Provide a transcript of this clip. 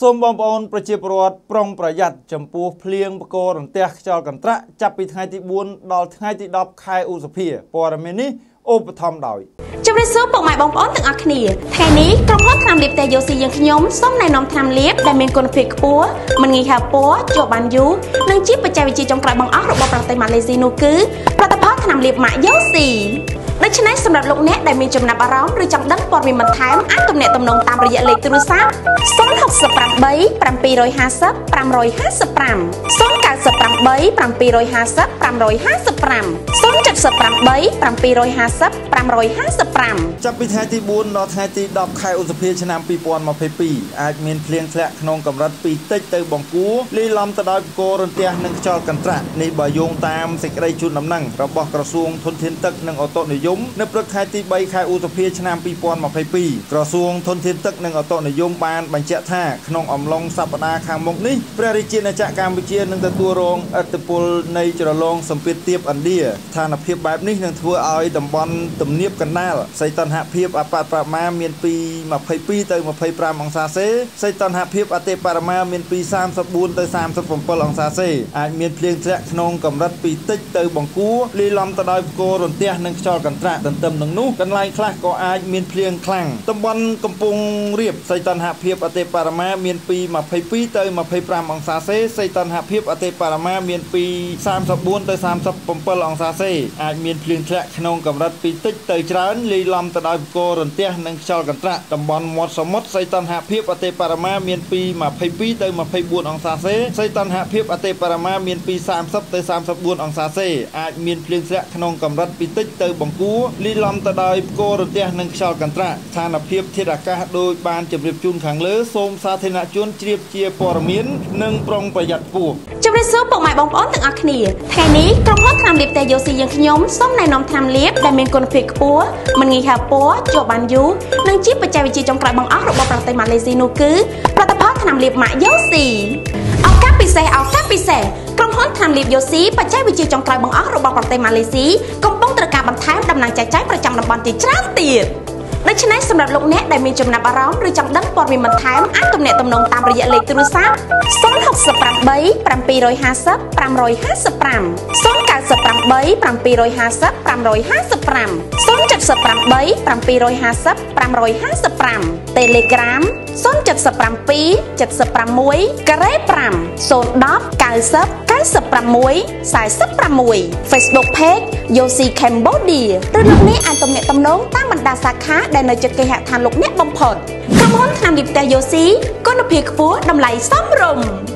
សូមបងប្អូនប្រជាពលរដ្ឋប្រុងប្រយ័ត្នចំពោះភ្លៀងបកករន្ទះខ្យល់កន្ត្រាក់ចាប់ពីថ្ងៃទី4ដល់ថ្ងៃទី10ខែឧសភាព័ត៌មាននេះឧបត្ថម្ភដោយជម្រាបសួរពុកម៉ែបងប្អូនទាំងអស់គ្នាថ្ងៃនេះក្រុមហ៊ុនថ្នាំលាបតែយោស៊ីយើងខ្ញុំសូមណែនាំថ្នាំលាបដែលមានគុណភាពខ្ពស់មិនងាយហើពណ៌ជាប់បានយូរនិងជាបច្ចេកវិទ្យាចុងក្រោយបង្អស់របស់ប្រទេសម៉ាឡេស៊ីនោះគឺផលិតផលថ្នាំលាបម៉ាក់យោស៊ី ដូច្នេះសម្រាប់លោកអ្នកដែលមានចំណាប់អារម្មណ៍ឬចង់ដឹងព័ត៌មានបន្ថែមអាចទំនាក់ទំនងតាមរយៈលេខទូរស័ព្ទ068 750 555 098 750 555 078 750 555ចាប់ពីថ្ងៃទី4ដល់ថ្ងៃទី10ខែឧសភាឆ្នាំ2022អាចមានភ្លៀងធ្លាក់ក្នុងកម្រិតពីតិចទៅបង្គួរលាយឡំទៅដោយផ្គររន្ទះនិងខ្យល់កន្ត្រាក់នេះបើយោងតាមសេចក្តីជូនដំណឹងរបស់ក្រសួងធនធានទឹកនិងអូតូនិយមនៅព្រឹកថ្ងៃទី3ខែឧសភាឆ្នាំ2022ក្រសួងធនធានទឹកនិងអូតូនិយមបានបញ្ជាក់ថាក្នុងអំឡុងសប្តាហ៍ខាងមុខនេះព្រះរាជាណាចក្រកម្ពុជានឹងទទួលរងឥទ្ធិពលនៃជ្រលងសម្ពាធទាបឥណ្ឌាស្ថានភាពបែបនេះនឹងធ្វើឲ្យតំបន់ទំនាបកណ្ដាលសីតុណ្ហភាពអបបរមាមានពី22ទៅ25អង្សាសេសីតុណ្ហភាពអតិបរមាមានពី34ទៅ37អង្សាសេអាចមានភ្លៀងធ្លាក់ក្នុងកម្រិតពីតិចទៅបង្គួរលាយឡំទៅដោយផ្គររន្ទះនិងខ្យល់កន្ត្រាក់ទន្ទឹមនឹងនោះកន្លែងខ្លះក៏អាចមានភ្លៀងខ្លាំងតំបន់កំពង់រាបសីតុណ្ហភាពអតិបរមាមានពី22ទៅ25អង្សាសេសីតុណ្ហភាពអតិបរមាមានពី34ទៅ37អង្សាសេអាចមានភ្លៀងធ្លាក់ក្នុងកម្រិតពីតិចទៅច្រើនលាយឡំទៅដោយផ្គររន្ទះនិងខ្យល់កន្ត្រាក់តំបន់មាត់សមុទ្រសីតុណ្ហភាពអតិបរមាមានពី22ទៅ24អង្សាសេសីតុណ្ហភាពអតិបរមាមានពី30ទៅ34អង្សាសេអាចមានភ្លៀងធ្លាក់ក្នុងកម្រិតពីតិចទៅបង្គួរលាយឡំទៅដោយផ្គររន្ទះនិងខ្យល់កន្ត្រាក់ស្ថានភាពធាតុអាកាសដោយបានជម្រាបជូនខាងលើសូមសាធារណជនជ្រាបជាព័ត៌មាននិងប្រុងប្រយ័ត្នខ្ពស់ជម្រាបសួរពុកម៉ែបងប្អូនទាំងអស់គ្នាថ្ងៃនេះក្រុមហ៊ុនថ្នាំលាបតែយោស៊ីយើងខ្ញុំសូមណែនាំថ្នាំលាបដែលមានគុណភាពខ្ពស់មិនងាយហើពណ៌ជាប់បានយូរនិងជាបច្ចេកវិទ្យាចុងក្រោយបង្អស់របស់ប្រទេសម៉ាឡេស៊ីនោះគឺផលិតផលថ្នាំលាបម៉ាក់យោស៊ីឱកាសពិសេសឱកាសពិសេសក្រុមហ៊ុនថ្នាំលាបយោស៊ីបច្ចេកវិទ្យាចុងក្រោយបង្អស់របស់ប្រទេសម៉ាឡេស៊ីកំពុងត្រូវការបន្ថែមដំណើរចែកចាយប្រចាំតំបន់ជាច្រើនទៀត ដូច្នេះសម្រាប់លោកអ្នកដែលមានចំណាប់អារម្មណ៍ឬចង់ដឹងព័ត៌មានបន្ថែមអាចទំនាក់ទំនងតាមរយៈលេខទូរស័ព្ទ068 750 555 098 750 555 078 750 555 Telegram 077 76ការ៉េ5 010 90 96 46 Facebook Page Yosi Cambodia ឬលោកអ្នកអាចទំនាក់ទំនងតាមបណ្ដាសាខាដែលនៅជិតគេហដ្ឋានលោកអ្នកបំផុតក្រុមហ៊ុនថ្នាំលាបតែ Yosi គុណភាពខ្ពស់តម្លៃសមរម្យ